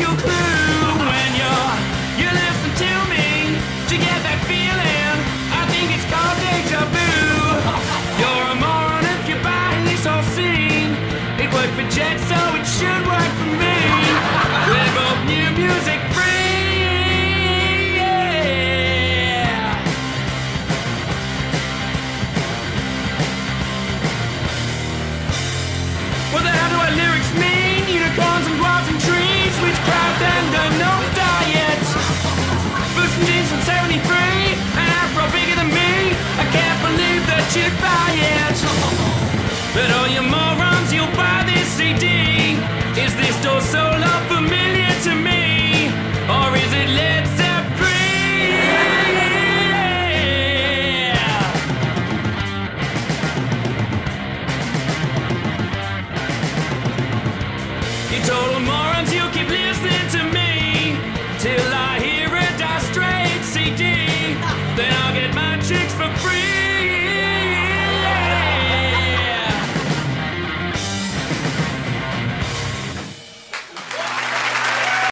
when you you listen to me to get that feeling. I think it's called deja vu. You're a moron if. It worked for so it should work for me. We're both new music. Yeah. Well, then how do I lyrics mean? But all your money